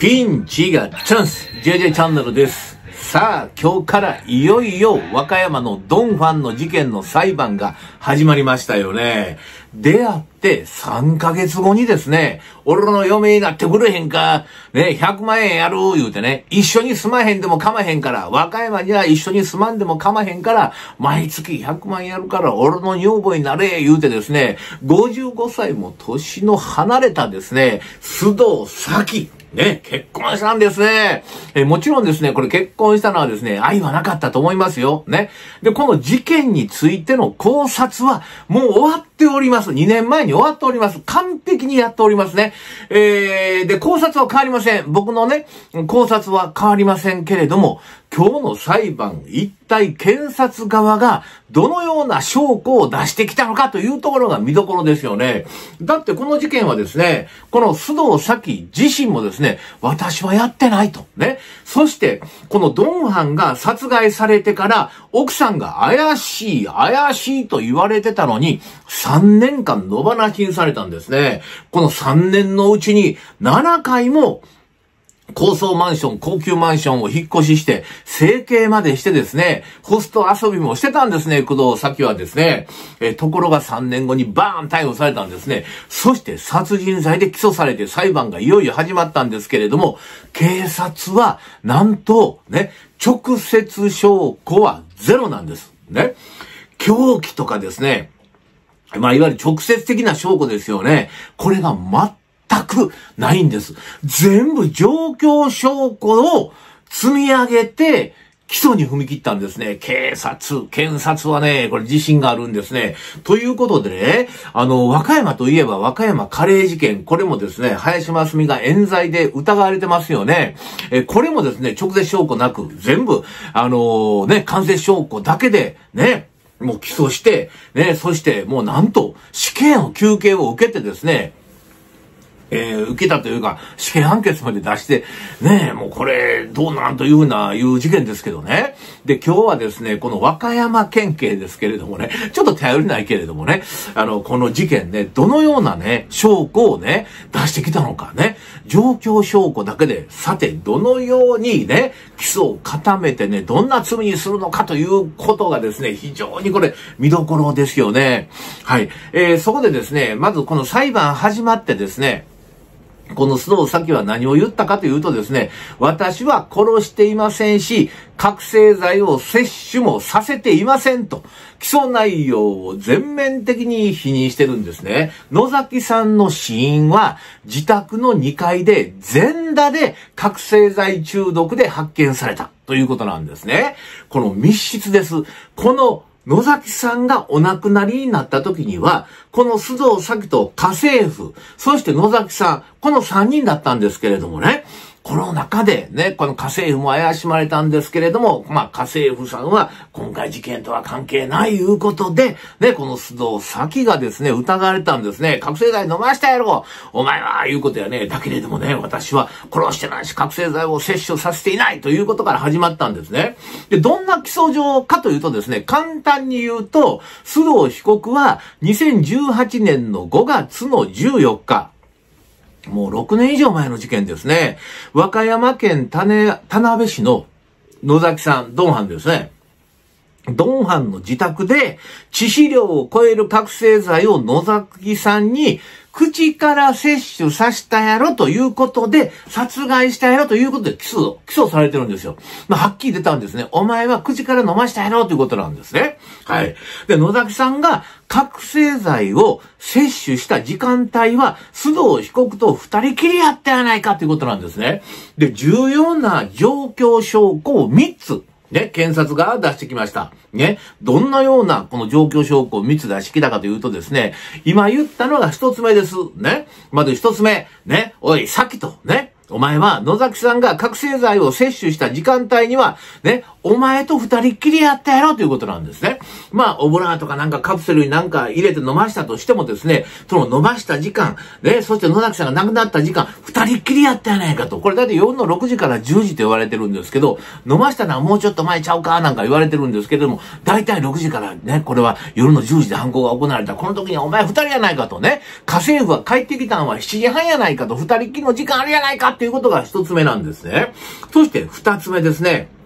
ピンチがチャンス !JJ チャンネルです。さあ、今日からいよいよ和歌山のドンファンの事件の裁判が始まりましたよね。出会って3ヶ月後にですね、俺の嫁になってくれへんか、ね、100万円やる言うてね、一緒に住まへんでも構へんから、和歌山には一緒に住まんでも構へんから、毎月100万やるから俺の女房になれ言うてですね、55歳も年の離れたですね、須藤咲ね、結婚したんですね。えもちろんですね、これ結婚したのはですね、愛はなかったと思いますよ。ね。で、この事件についての考察は、もう終わっております。2年前に終わっております。完璧にやっておりますね。えー、で、考察は変わりません。僕のね、考察は変わりませんけれども、今日の裁判、一体検察側がどのような証拠を出してきたのかというところが見どころですよね。だってこの事件はですね、この須藤咲自身もですね、私はやってないと。ね。そして、このドンハンが殺害されてから、奥さんが怪しい、怪しいと言われてたのに、3年間野放しにされたんですね。この3年のうちに7回も高層マンション、高級マンションを引っ越しして、整形までしてですね、ホスト遊びもしてたんですね、工藤咲はですね。えところが3年後にバーン逮捕されたんですね。そして殺人罪で起訴されて裁判がいよいよ始まったんですけれども、警察は、なんと、ね、直接証拠はゼロなんです。ね。狂気とかですね、まあ、いわゆる直接的な証拠ですよね。これが全くないんです。全部状況証拠を積み上げて、起訴に踏み切ったんですね。警察、検察はね、これ自信があるんですね。ということでね、あの、和歌山といえば和歌山カレー事件、これもですね、林真澄が冤罪で疑われてますよね。え、これもですね、直接証拠なく、全部、あのー、ね、間接証拠だけで、ね、もう起訴して、ね、そしてもうなんと死刑の休刑を受けてですね、えー、受けたというか、死刑判決まで出して、ねえ、もうこれ、どうなんというな、いう事件ですけどね。で、今日はですね、この和歌山県警ですけれどもね、ちょっと頼りないけれどもね、あの、この事件ね、どのようなね、証拠をね、出してきたのかね、状況証拠だけで、さて、どのようにね、基礎を固めてね、どんな罪にするのかということがですね、非常にこれ、見どころですよね。はい。えー、そこでですね、まずこの裁判始まってですね、この須藤咲は何を言ったかというとですね、私は殺していませんし、覚醒剤を摂取もさせていませんと、起訴内容を全面的に否認してるんですね。野崎さんの死因は、自宅の2階で全裸で覚醒剤中毒で発見されたということなんですね。この密室です。この野崎さんがお亡くなりになった時には、この須藤咲と家政婦、そして野崎さん、この3人だったんですけれどもね、この中でね、この家政婦も怪しまれたんですけれども、まあ家政婦さんは今回事件とは関係ないいうことで、ね、この須藤咲がですね、疑われたんですね。覚醒剤飲ましたやろお前は、いうことやね。だけれどもね、私は殺してないし、覚醒剤を摂取させていないということから始まったんですね。で、どんな起訴状かというとですね、簡単に言うと、須藤被告は2018年の5月の14日、もう6年以上前の事件ですね。和歌山県種、田辺市の野崎さん、ドンハンですね。ドンハンの自宅で致死量を超える覚醒剤を野崎さんに口から摂取させたやろということで、殺害したやろということで起訴、起訴されてるんですよ。まあ、はっきり出たんですね。お前は口から飲ましたやろということなんですね。はい。で、野崎さんが覚醒剤を摂取した時間帯は、須藤被告と二人きりやったやないかということなんですね。で、重要な状況証拠を三つね、検察が出してきました。ね、どんなようなこの状況証拠を3つ出してきたかというとですね、今言ったのが一つ目です。ね、まず一つ目、ね、おい、さっきと、ね、お前は野崎さんが覚醒剤を摂取した時間帯には、ね、お前と二人っきりやったやろということなんですね。まあ、オブラーとかなんかカプセルになんか入れて飲ましたとしてもですね、その飲ました時間、ね、そして野崎さんが亡くなった時間、二人っきりやったやないかと。これだって夜の6時から10時って言われてるんですけど、飲ましたのはもうちょっと前ちゃうかなんか言われてるんですけども、大体6時からね、これは夜の10時で犯行が行われた。この時にお前二人やないかとね、家政婦は帰ってきたのは7時半やないかと、二人っきりの時間あるやないかっていうことが一つ目なんですね。そして二つ目ですね。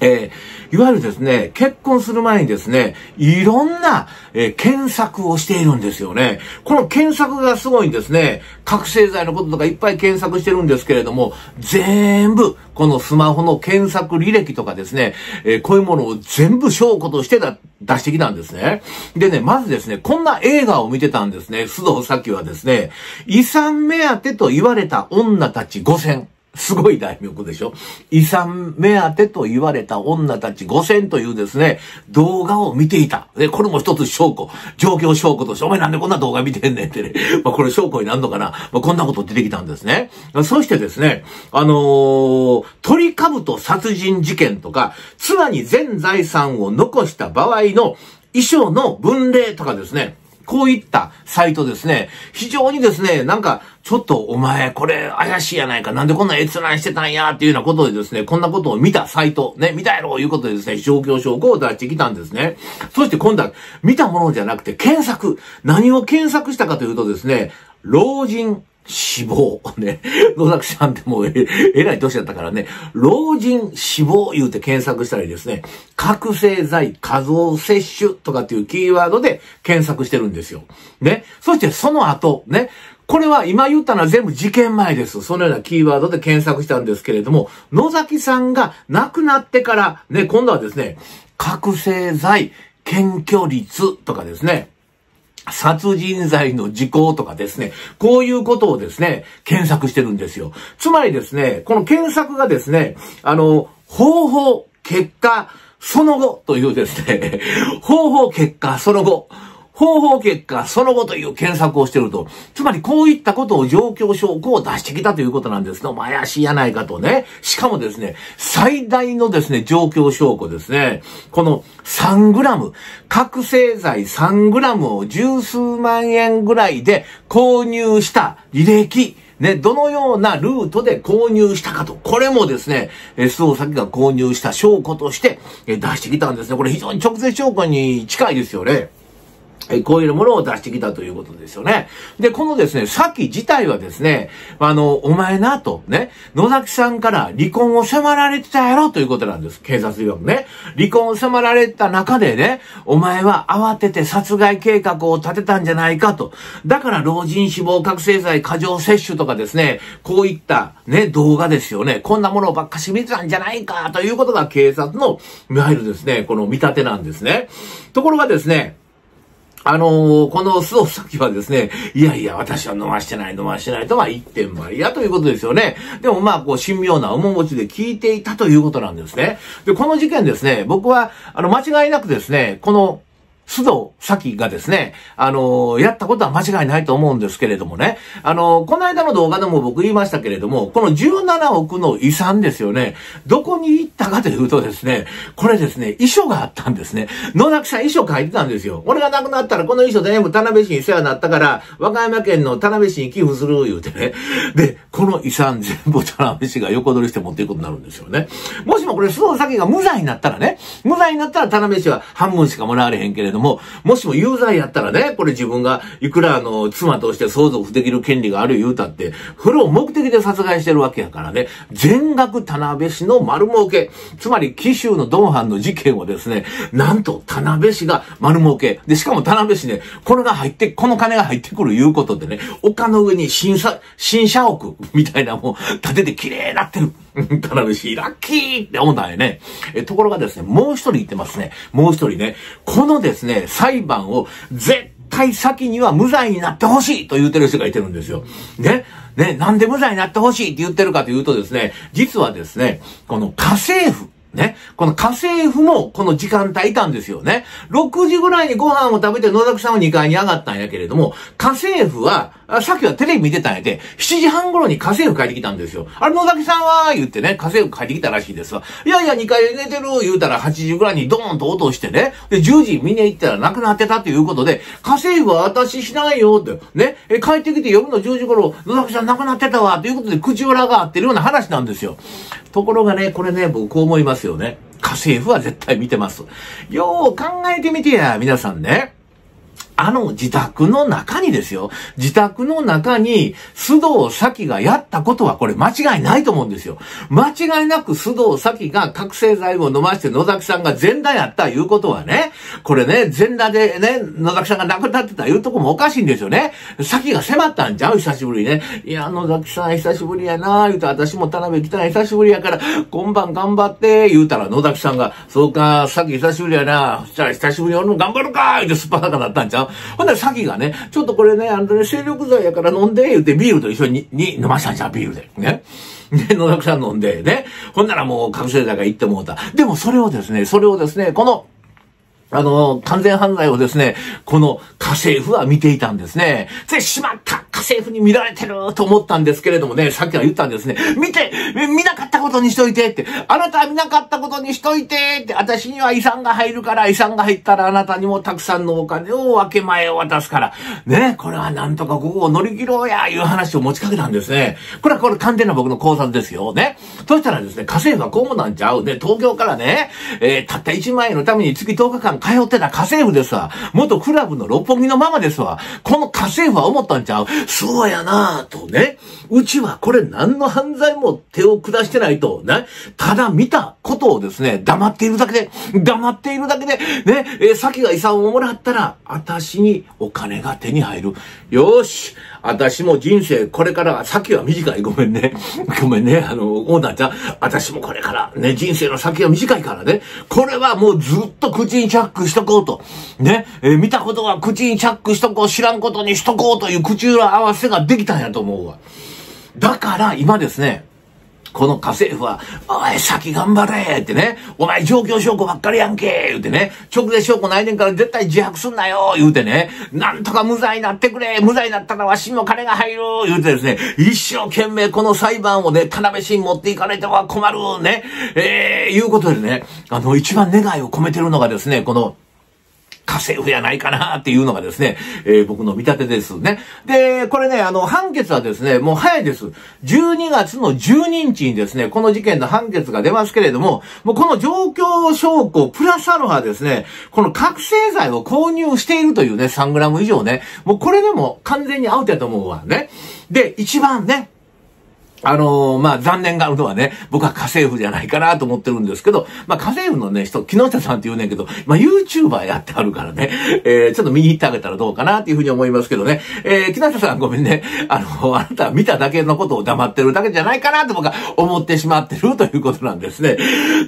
えー、いわゆるですね、結婚する前にですね、いろんな、えー、検索をしているんですよね。この検索がすごいんですね。覚醒剤のこととかいっぱい検索してるんですけれども、全部、このスマホの検索履歴とかですね、えー、こういうものを全部証拠としてだ出してきたんですね。でね、まずですね、こんな映画を見てたんですね。須藤咲はですね、遺産目当てと言われた女たち5000。すごい大名でしょ？遺産目当てと言われた女たち5000というですね、動画を見ていた。で、これも一つ証拠。状況証拠として、お前なんでこんな動画見てんねんってね。まあ、これ証拠になるのかな？まあ、こんなこと出てきたんですね。そしてですね、あのー、鳥兜殺人事件とか、妻に全財産を残した場合の衣装の分類とかですね、こういったサイトですね。非常にですね、なんか、ちょっとお前、これ怪しいやないか。なんでこんな閲覧してたんやっていうようなことでですね、こんなことを見たサイト、ね、見たやろいうことでですね、状況証拠を出してきたんですね。そして今度は、見たものじゃなくて検索。何を検索したかというとですね、老人死亡。ね。野崎さんってもうえ、えらい年だったからね、老人死亡言うて検索したりですね、覚醒剤過剰摂取とかっていうキーワードで検索してるんですよ。ね。そしてその後、ね。これは今言ったのは全部事件前です。そのようなキーワードで検索したんですけれども、野崎さんが亡くなってから、ね、今度はですね、覚醒剤検挙率とかですね、殺人罪の時効とかですね、こういうことをですね、検索してるんですよ。つまりですね、この検索がですね、あの、方法、結果、その後というですね、方法、結果、その後。方法結果、その後という検索をしてると。つまりこういったことを状況証拠を出してきたということなんですの。怪しいやないかとね。しかもですね、最大のですね、状況証拠ですね。この3グラム、覚醒剤3グラムを十数万円ぐらいで購入した履歴。ね、どのようなルートで購入したかと。これもですね、えー、須先が購入した証拠として、え出してきたんですね。これ非常に直接証拠に近いですよね。えこういうものを出してきたということですよね。で、このですね、さっき自体はですね、あの、お前なと、ね、野崎さんから離婚を迫られてたやろということなんです。警察曰くね。離婚を迫られた中でね、お前は慌てて殺害計画を立てたんじゃないかと。だから老人死亡覚醒剤過剰摂取とかですね、こういったね、動画ですよね。こんなものばっかし見てたんじゃないかということが警察の、いわゆるですね、この見立てなんですね。ところがですね、あのー、この須藤先はですね、いやいや、私は飲ましてない、飲ましてないとは一点張りやということですよね。でもまあ、こう、神妙な面持ちで聞いていたということなんですね。で、この事件ですね、僕は、あの、間違いなくですね、この、須藤咲がですね、あの、やったことは間違いないと思うんですけれどもね、あのー、この間の動画でも僕言いましたけれども、この17億の遺産ですよね、どこに行ったかというとですね、これですね、遺書があったんですね。野崎さん遺書書いてたんですよ。俺が亡くなったらこの遺書全部田辺市に世話になったから、和歌山県の田辺市に寄付する言うてね。で、この遺産全部田辺市が横取りして持っていくことになるんですよね。もしもこれ須藤咲が無罪になったらね、無罪になったら田辺市は半分しかもらわれへんけれどもども、もしも有罪やったらね、これ自分がいくらあの、妻として相続できる権利がある言うたって、それを目的で殺害してるわけやからね、全額田辺市の丸儲け、つまり紀州のドンハンの事件をですね、なんと田辺市が丸儲け。で、しかも田辺市ね、これが入って、この金が入ってくるいうことでね、丘の上に新社、新社屋みたいなもん建てて綺麗になってる。田辺市、ラッキーって思ったんやね。え、ところがですね、もう一人言ってますね。もう一人ね、このですね、裁判を絶対先には無罪になってほしいと言ってる人がいてるんですよ。ね？ね、なんで無罪になってほしいって言ってるかというとですね、実はですね、この家政婦、ね。この家政婦もこの時間帯いたんですよね。6時ぐらいにご飯を食べて野崎さんは2階に上がったんやけれども、家政婦は、さっきはテレビ見てたんやて、7時半頃に家政婦帰ってきたんですよ。あれ野崎さんは言ってね、家政婦帰ってきたらしいですわ。いやいや2階寝てる言うたら8時ぐらいにドーンと落としてね。で、10時見に行ったら亡くなってたということで、家政婦は私しないよって、ね。え、帰ってきて夜の10時頃、野崎さん亡くなってたわということで口裏が合ってるような話なんですよ。ところがね、これね、僕こう思いますよね。家政婦は絶対見てます。よう考えてみてや、皆さんね。あの自宅の中にですよ。自宅の中に須藤咲がやったことはこれ間違いないと思うんですよ。間違いなく須藤咲が覚醒剤を飲まして野崎さんが全裸やったいうことはね、これね、全裸でね、野崎さんが亡くなってたいうとこもおかしいんですよね。咲が迫ったんちゃう久しぶりね。いや、野崎さん久しぶりやな言うと私も田辺来たら久しぶりやから、今晩頑張って言うたら野崎さんが、そうか、咲久しぶりやなそしたら久しぶりに俺も頑張るか言うてすっぱだかなったんちゃうほんなら、サキがね、ちょっとこれね、あのね、精力剤やから飲んで、言ってビールと一緒にに飲ましたんじゃん、ビールで。ね。で、野田さん飲んで、ね。ほんならもう覚醒剤が行ってもうた。でもそれをですね、それをですね、この、あの、完全犯罪をですね、この家政婦は見ていたんですね。で、しまった家政婦に見られてると思ったんですけれどもね、さっきは言ったんですね。見て見なかったことにしといてって。あなたは見なかったことにしといてって。私には遺産が入るから、遺産が入ったらあなたにもたくさんのお金を分け前を渡すから。ね、これはなんとかここを乗り切ろうや、いう話を持ちかけたんですね。これはこれ完全な僕の考察ですよ。ね。そしたらですね、家政婦はこうなんちゃう。ね、東京からね、えー、たった1万円のために月10日間通ってた家政婦ですわ。元クラブの六本木のママですわ。この家政婦は思ったんちゃう？そうやなぁ、とね。うちはこれ何の犯罪も手を下してないと、ね。ただ見たことをですね、黙っているだけで、黙っているだけで、ね、え、先が遺産をもらったら、私にお金が手に入る。よし。私も人生これから先は短い。ごめんね。ごめんね。あの、オーナーちゃん。私もこれからね、人生の先は短いからね。これはもうずっと口にチャックしとこうと。ね。え、見たことは口にチャックしとこう、知らんことにしとこうという口裏合わせができたんやと思うわ。だから今ですね、この家政婦は、おい、先頑張れってね、お前状況証拠ばっかりやんけ言うてね、直で証拠ないねんから絶対自白すんなよ言うてね、なんとか無罪になってくれ無罪になったらわしにも金が入る言うてですね、一生懸命この裁判をね、田辺市に持っていかれては困るね、えー、いうことでね、あの、一番願いを込めてるのがですね、この、家政婦やないかなっていうのがですね、えー、僕の見立てですね。で、これね、あの、判決はですね、もう早いです。12月の12日にですね、この事件の判決が出ますけれども、もうこの状況証拠、プラスアルファですね、この覚醒剤を購入しているというね、3グラム以上ね、もうこれでも完全にアウトやと思うわね。で、一番ね、あのー、まあ、残念があるのはね、僕は家政婦じゃないかなと思ってるんですけど、まあ、家政婦のね、人、木下さんって言うねんけど、まあ、YouTuber やってあるからね、えー、ちょっと見に行ってあげたらどうかなっていうふうに思いますけどね、えー、木下さんごめんね、あの、あなたは見ただけのことを黙ってるだけじゃないかなと僕は思ってしまってるということなんですね。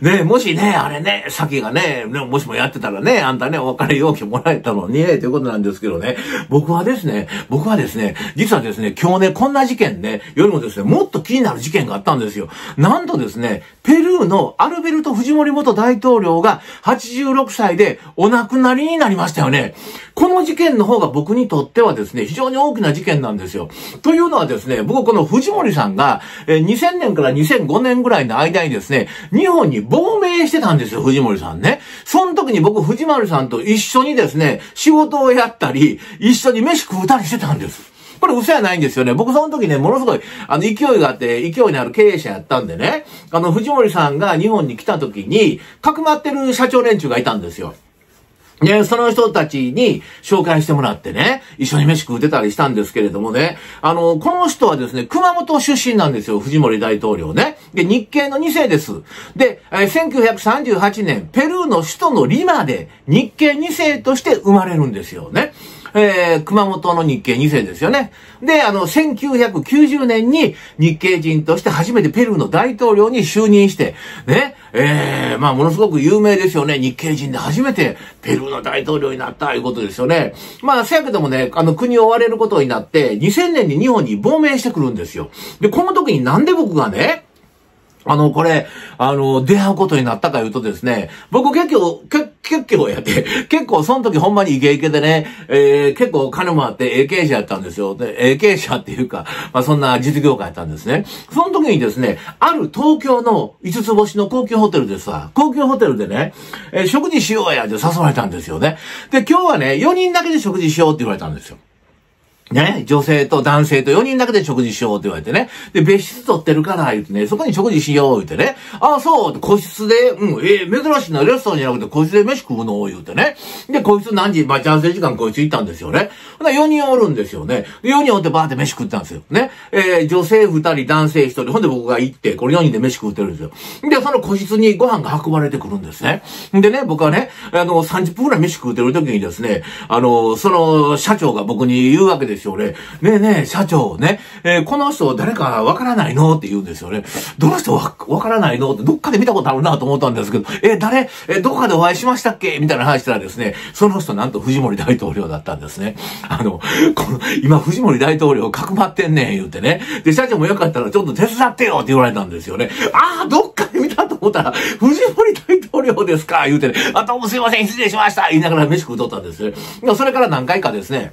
ね、もしね、あれね、先がね、もしもやってたらね、あんたね、お別れ容器もらえたのにね、ということなんですけどね、僕はですね、僕はですね、実はですね、今日ね、こんな事件ね、よりもですね、もっと気になる事件があったんですよ。なんとですね、ペルーのアルベルト・フジモリ元大統領が86歳でお亡くなりになりましたよね。この事件の方が僕にとってはですね、非常に大きな事件なんですよ。というのはですね、僕この藤森さんが、え2000年から2005年ぐらいの間にですね、日本に亡命してたんですよ、藤森さんね。その時に僕藤森さんと一緒にですね、仕事をやったり、一緒に飯食うたりしてたんです。これ嘘やないんですよね。僕その時ね、ものすごい、あの、勢いがあって、勢いのある経営者やったんでね、あの、藤森さんが日本に来た時に、かくまってる社長連中がいたんですよ。ね、その人たちに紹介してもらってね、一緒に飯食うてたりしたんですけれどもね、あの、この人はですね、熊本出身なんですよ、藤森大統領ね。で、日系の2世です。で、え1938年、ペルーの首都のリマで日系2世として生まれるんですよね。えー、熊本の日系2世ですよね。で、あの、1990年に日系人として初めてペルーの大統領に就任して、ね、えー、まあ、ものすごく有名ですよね。日系人で初めてペルーの大統領になったということですよね。まあ、せやけどもね、あの、国を追われることになって、2000年に日本に亡命してくるんですよ。で、この時になんで僕がね、あの、これ、あの、出会うことになったか言うとですね、僕結局、結結構やって、結構その時ほんまにイケイケでね、えー、結構金もあってええ経営者やったんですよ。で、ええ経営者っていうか、まあそんな実業家やったんですね。その時にですね、ある東京の5つ星の高級ホテルでさ。高級ホテルでね、えー、食事しようやって誘われたんですよね。で、今日はね、4人だけで食事しようって言われたんですよ。ね、女性と男性と4人だけで食事しようって言われてね。で、別室取ってるから言ってね、そこに食事しよう言ってね。ああ、そう個室で、うん、ええー、珍しいな、レストランじゃなくて個室で飯食うの？言うてね。で、個室何時、待ち合わせ時間個室行ったんですよね。ほな、4人おるんですよね。4人おってバーって飯食ったんですよ。ね。えー、女性2人、男性1人、ほんで僕が行って、これ4人で飯食ってるんですよ。で、その個室にご飯が運ばれてくるんですね。でね、僕はね、あの、30分くらい飯食ってる時にですね、あの、その社長が僕に言うわけですよね。ねね社長ね、えー、この人誰かわからないの？って言うんですよね。どの人わからないの？ってどっかで見たことあるなと思ったんですけど、えー、誰？えー、どこかでお会いしましたっけ？みたいな話したらですね、その人なんと藤森大統領だったんですね。あの、この、今藤森大統領かくまってんねん言うてね。で、社長もよかったらちょっと手伝ってよって言われたんですよね。ああ、どっかで見たと思ったら、藤森大統領ですか？言うてね、あ、どうもすいません、失礼しました言いながら飯食うとったんですね。それから何回かですね、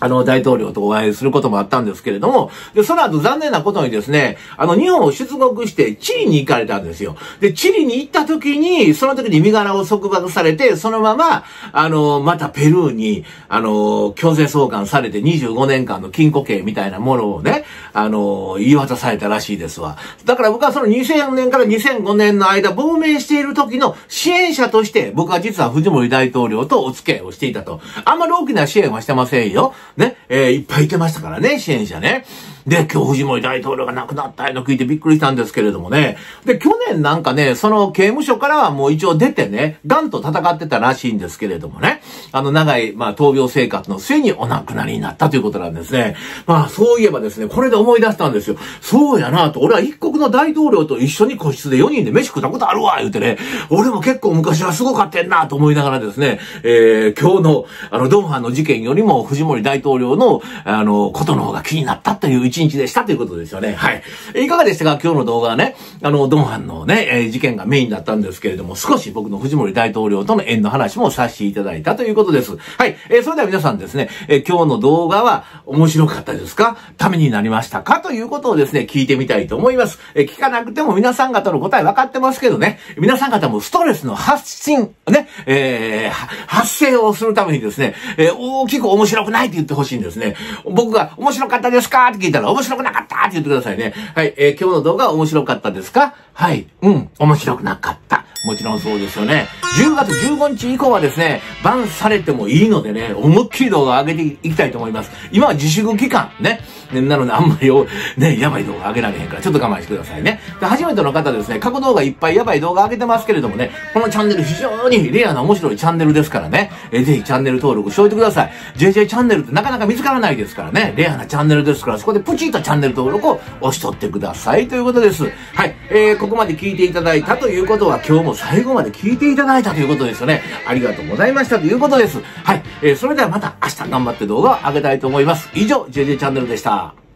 あの、大統領とお会いすることもあったんですけれども、で、その後残念なことにですね、あの、日本を出国してチリに行かれたんですよ。で、チリに行った時に、その時に身柄を束縛されて、そのまま、あの、またペルーに、あの、強制送還されて25年間の禁錮刑みたいなものをね、あの、言い渡されたらしいですわ。だから僕はその2000年から2005年の間、亡命している時の支援者として、僕は実は藤森大統領とお付き合いをしていたと。あんまり大きな支援はしてませんよ。ね、えー、いっぱいいてましたからね、支援者ね。で、今日藤森大統領が亡くなったの聞いてびっくりしたんですけれどもね。で、去年なんかね、その刑務所からはもう一応出てね、ガンと戦ってたらしいんですけれどもね。あの長い、まあ、闘病生活の末にお亡くなりになったということなんですね。まあ、そういえばですね、これで思い出したんですよ。そうやなと、俺は一国の大統領と一緒に個室で4人で飯食ったことあるわ、言うてね。俺も結構昔はすごかったんなと思いながらですね、えー、今日の、あの、ドンファンの事件よりも藤森大統領の、あの、ことの方が気になったという一日でしたということですよね。はい。いかがでしたか？今日の動画はね、あの、ドンハンのね、えー、事件がメインだったんですけれども、少し僕の藤森大統領との縁の話もさせていただいたということです。はい。えー、それでは皆さんですね、えー、今日の動画は面白かったですか？ためになりましたか？ということをですね、聞いてみたいと思います。え、聞かなくても皆さん方の答え分かってますけどね、皆さん方もストレスの発信、ね、え、発生をするためにですね、え、大きく面白くないって言ってほしいんですね。僕が面白かったですか？って聞いたら面白くなかったって言ってくださいね。はい、えー、今日の動画面白かったですか？はい、うん、面白くなかった。もちろんそうですよね。10月15日以降はですね、バンされてもいいのでね、思いっきり動画上げていきたいと思います。今は自粛期間、ね。なのであんまりね、やばい動画上げられへんから、ちょっと我慢してくださいね。で、初めての方ですね、過去動画いっぱいやばい動画上げてますけれどもね、このチャンネル非常にレアな面白いチャンネルですからね、えぜひチャンネル登録しておいてください。JJ チャンネルってなかなか見つからないですからね、レアなチャンネルですから、そこでプチッとチャンネル登録を押しとってくださいということです。はい。えー、ここまで聞いていただいたということは、今日も最後まで聞いていただいたということですよね。ありがとうございましたということです。はい。えー、それではまた明日頑張って動画を上げたいと思います。以上、JJ チャンネルでした。